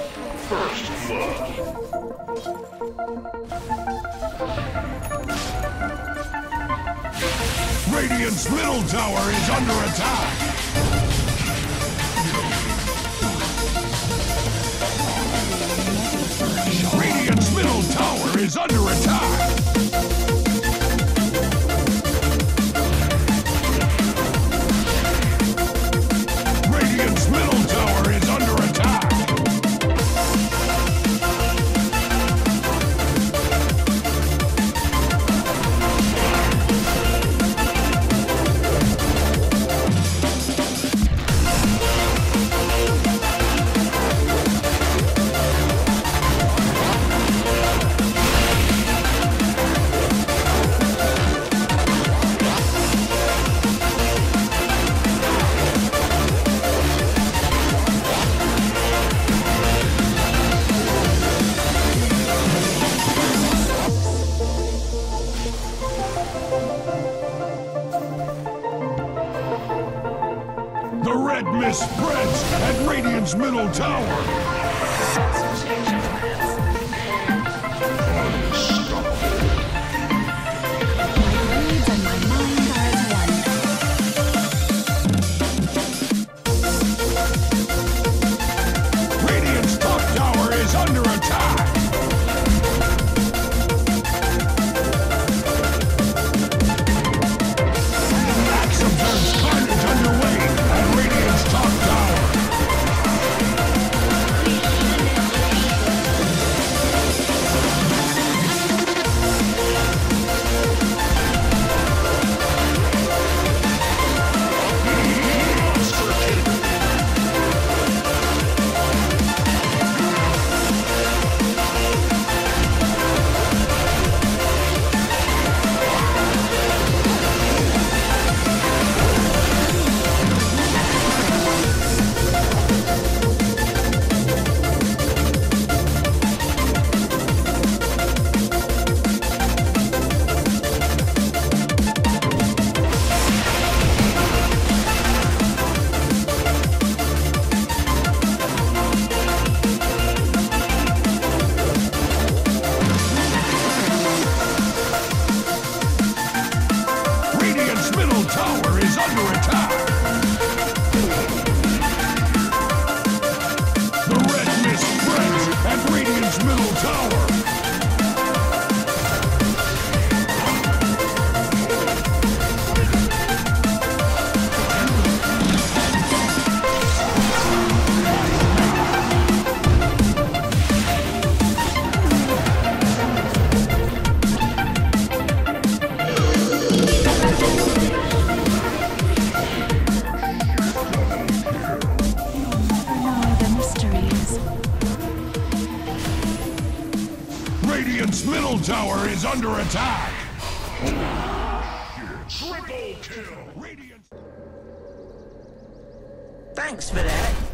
First blood. Radiant's middle tower is under attack. Radiant's middle tower is under attack! Red mist spreads at Radiant's middle tower. Radiant's middle tower is under attack. Triple kill. Radiant. Thanks for that.